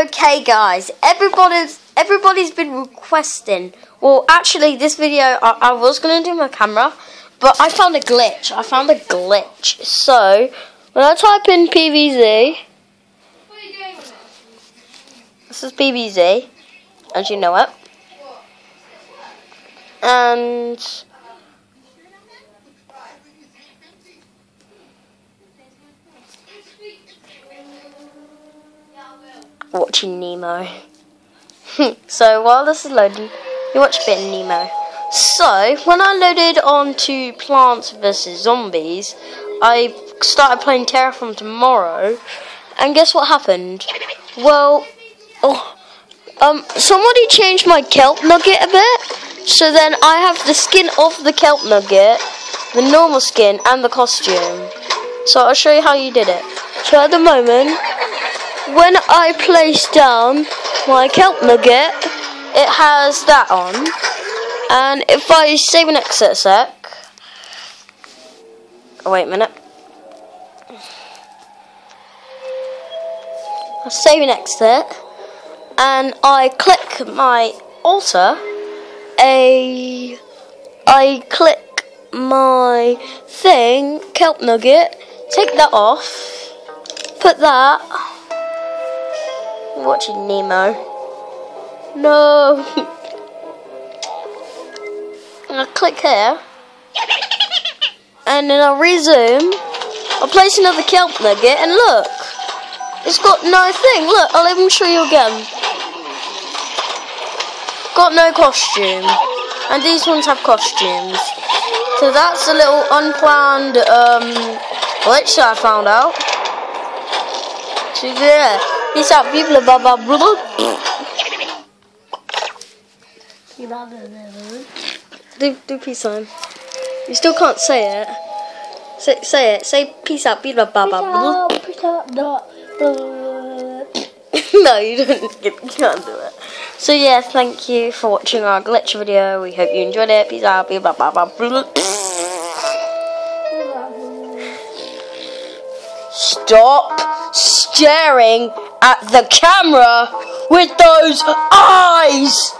Okay, guys, everybody's everybody's been requesting. Well, actually, this video I, I was gonna do my camera, but I found a glitch. I found a glitch. So when I type in PVZ, What are you doing this is PVZ, as you know it, and watching Nemo. so while this is loading, you watch of Nemo. So when I loaded onto Plants vs Zombies, I started playing Terror from Tomorrow, and guess what happened? Well, oh, um, somebody changed my kelp nugget a bit, so then I have the skin of the kelp nugget, the normal skin, and the costume. So I'll show you how you did it. So at the moment, when I place down my kelp nugget, it has that on. And if I save and exit sec. Oh, wait a minute. I save and exit. And I click my altar. A. I click my thing, kelp nugget. Take that off. Put that watching Nemo. No. I click here. And then I'll resume. I'll place another kelp nugget and look. It's got no thing. Look, I'll even show you again. Got no costume. And these ones have costumes. So that's a little unplanned um, glitch that I found out. So yeah. Peace out, people. Blah, blah, blah, blah. Do, do peace sign. You still can't say it. Say, say it. Say peace out, blah, blah, blah, blah. no, you don't. You can't do it. So yeah, thank you for watching our glitch video. We hope you enjoyed it. Peace out, blah, blah, blah, blah. Stop staring at the camera with those eyes!